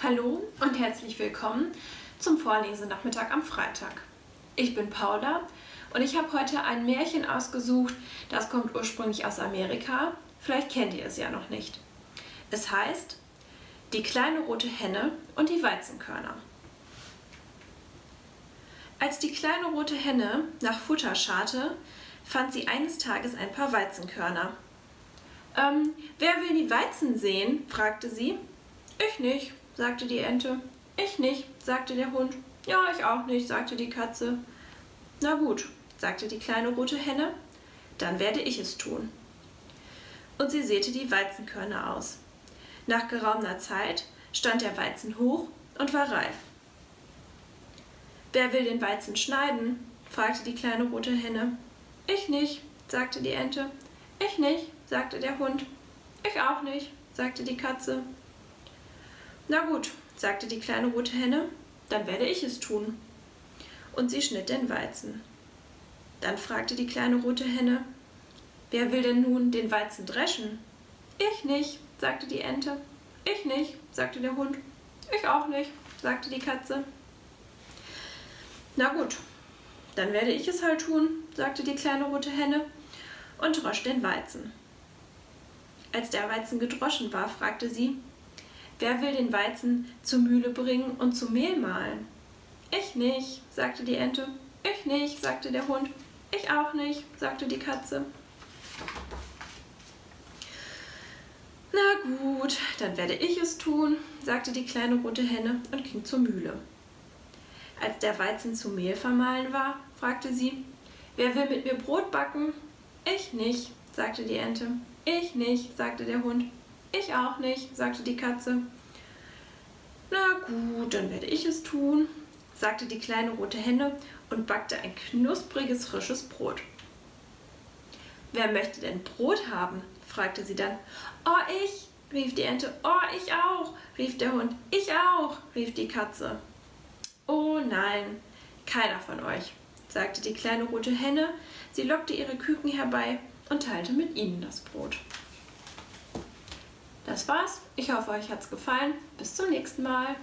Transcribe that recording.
Hallo und herzlich willkommen zum Vorlesenachmittag am Freitag. Ich bin Paula und ich habe heute ein Märchen ausgesucht, das kommt ursprünglich aus Amerika. Vielleicht kennt ihr es ja noch nicht. Es heißt Die kleine rote Henne und die Weizenkörner. Als die kleine rote Henne nach Futter scharte, fand sie eines Tages ein paar Weizenkörner. Ähm, wer will die Weizen sehen? fragte sie. Ich nicht, sagte die Ente. Ich nicht, sagte der Hund. Ja, ich auch nicht, sagte die Katze. Na gut, sagte die kleine rote Henne, dann werde ich es tun. Und sie säte die Weizenkörner aus. Nach geraumer Zeit stand der Weizen hoch und war reif. Wer will den Weizen schneiden? fragte die kleine rote Henne. Ich nicht, sagte die Ente. Ich nicht, sagte der Hund. Ich auch nicht, sagte die Katze. Na gut, sagte die kleine rote Henne, dann werde ich es tun. Und sie schnitt den Weizen. Dann fragte die kleine rote Henne, wer will denn nun den Weizen dreschen? Ich nicht, sagte die Ente. Ich nicht, sagte der Hund. Ich auch nicht, sagte die Katze. Na gut, dann werde ich es halt tun, sagte die kleine rote Henne und drosch den Weizen. Als der Weizen gedroschen war, fragte sie, Wer will den Weizen zur Mühle bringen und zu Mehl mahlen? Ich nicht, sagte die Ente. Ich nicht, sagte der Hund. Ich auch nicht, sagte die Katze. Na gut, dann werde ich es tun, sagte die kleine rote Henne und ging zur Mühle. Als der Weizen zu Mehl vermahlen war, fragte sie, wer will mit mir Brot backen? Ich nicht, sagte die Ente. Ich nicht, sagte der Hund. Ich auch nicht, sagte die Katze. Na gut, dann werde ich es tun, sagte die kleine rote Henne und backte ein knuspriges, frisches Brot. Wer möchte denn Brot haben? fragte sie dann. Oh, ich, rief die Ente. Oh, ich auch, rief der Hund. Ich auch, rief die Katze. Oh nein, keiner von euch, sagte die kleine rote Henne. Sie lockte ihre Küken herbei und teilte mit ihnen das Brot. Das war's. Ich hoffe, euch hat's gefallen. Bis zum nächsten Mal.